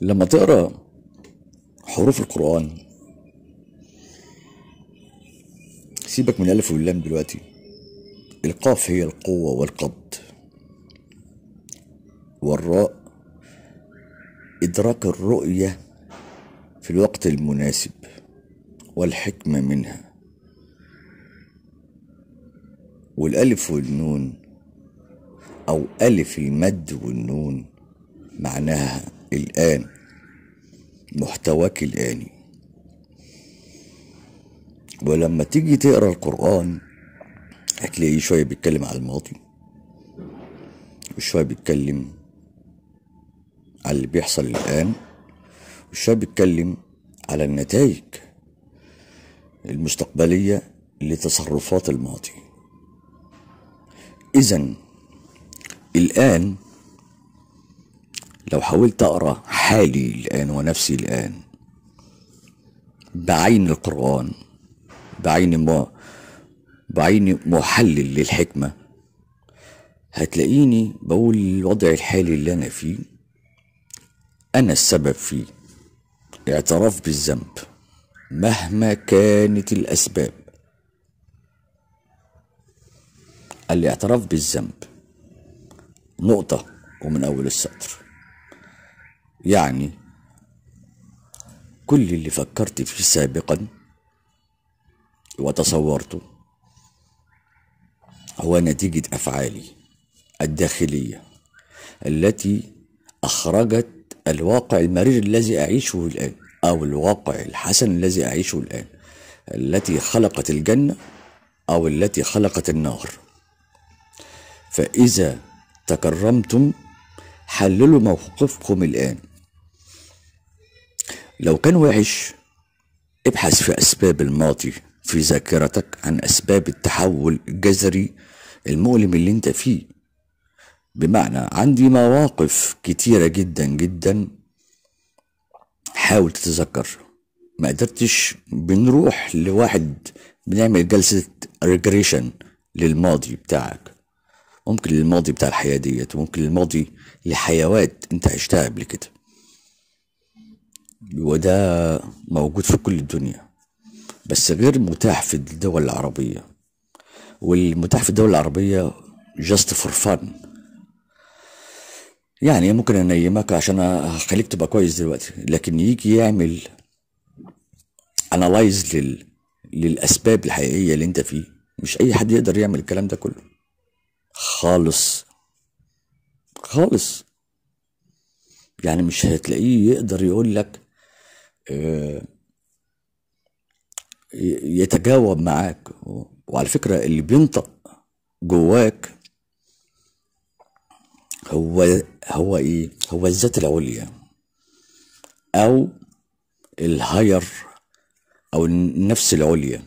لما تقرأ حروف القرآن سيبك من الألف واللام دلوقتي القاف هي القوة والقبض. والراء إدراك الرؤية في الوقت المناسب والحكمة منها. والألف والنون أو ألف المد والنون معناها الآن محتواك الآني. ولما تيجي تقرأ القرآن هتلاقيه شوية بيتكلم على الماضي وشوية بيتكلم على اللي بيحصل الآن وشوية بيتكلم على النتائج المستقبلية لتصرفات الماضي. إذا الآن لو حاولت أقرأ حالي الآن ونفسي الآن بعين القرآن بعين ما بعين محلل للحكمة هتلاقيني بقول الوضع الحالي اللي أنا فيه أنا السبب فيه اعتراف بالذنب مهما كانت الأسباب. الاعتراف بالذنب نقطة ومن أول السطر. يعني كل اللي فكرت فيه سابقا وتصورته هو نتيجة أفعالي الداخلية التي أخرجت الواقع المرير الذي أعيشه الآن أو الواقع الحسن الذي أعيشه الآن التي خلقت الجنة أو التي خلقت النار. فإذا تكرمتم حللوا موقفكم الآن. لو كان وحش ابحث في أسباب الماضي في ذاكرتك عن أسباب التحول الجذري المؤلم اللي أنت فيه. بمعنى عندي مواقف كتيرة جدا جدا حاول تتذكر. ما قدرتش بنروح لواحد بنعمل جلسة ريجريشن للماضي بتاعك. ممكن للماضي بتاع الحياة ديت وممكن للماضي لحيوات أنت عشتها قبل كده. وده موجود في كل الدنيا بس غير متاح في الدول العربية. والمتاح في الدول العربية just for fun. يعني ممكن أنيمك عشان أخليك تبقى كويس دلوقتي لكن يجي يعمل انالايز لل... للأسباب الحقيقية اللي أنت فيه. مش أي حد يقدر يعمل الكلام ده كله. خالص. خالص. يعني مش هتلاقيه يقدر يقول لك يتجاوب معاك. وعلى فكرة اللي بينطق جواك هو هو إيه؟ هو الذات العليا. أو الهاير أو النفس العليا.